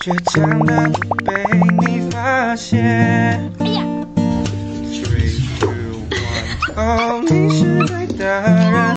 倔强的不被你发现。Three, two, one，哦，你是对的人。